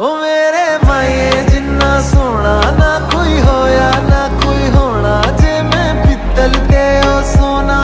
ओ मेरे माई